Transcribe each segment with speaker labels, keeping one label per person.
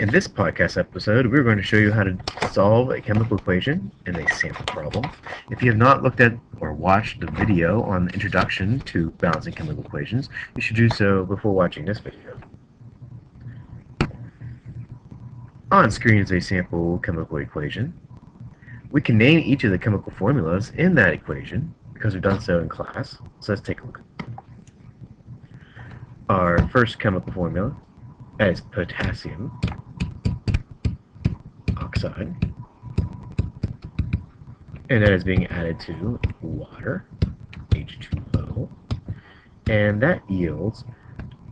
Speaker 1: In this podcast episode, we're going to show you how to solve a chemical equation in a sample problem. If you have not looked at or watched the video on the introduction to balancing chemical equations, you should do so before watching this video. On screen is a sample chemical equation. We can name each of the chemical formulas in that equation because we've done so in class. So let's take a look. Our first chemical formula is potassium oxide. And that is being added to water, H2O. And that yields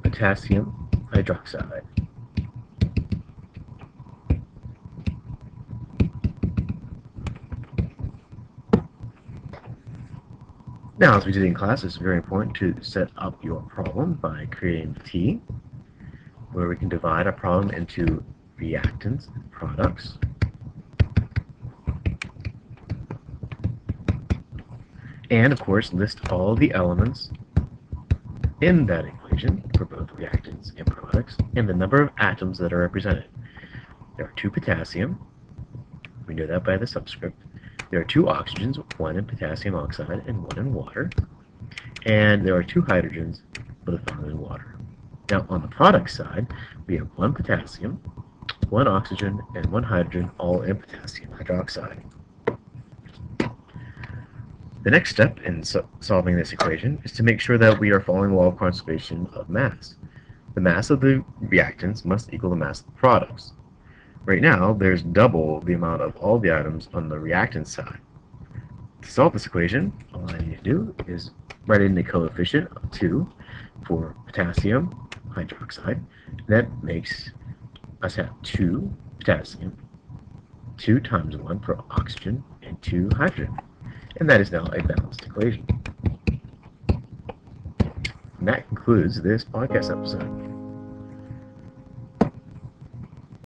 Speaker 1: potassium hydroxide. Now, as we did in class, it's very important to set up your problem by creating T, where we can divide our problem into reactants and products. And, of course, list all the elements in that equation for both reactants and products and the number of atoms that are represented. There are two potassium. We know that by the subscript. There are two oxygens, one in potassium oxide and one in water. And there are two hydrogens, both found in water. Now, on the product side, we have one potassium, one oxygen, and one hydrogen, all in potassium hydroxide. The next step in so solving this equation is to make sure that we are following the law of conservation of mass. The mass of the reactants must equal the mass of the products. Right now, there's double the amount of all the atoms on the reactant side. To solve this equation, all I need to do is write in the coefficient of 2 for potassium hydroxide. That makes us have 2 potassium, 2 times 1 for oxygen, and 2 hydrogen. And that is now a balanced equation. And that concludes this podcast episode.